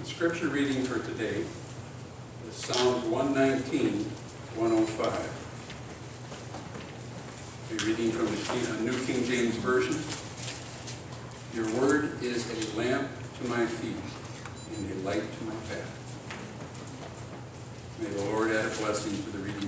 The scripture reading for today is Psalms 119, 105. We're reading from the uh, New King James Version. Your word is a lamp to my feet and a light to my path. May the Lord add a blessing to the reading.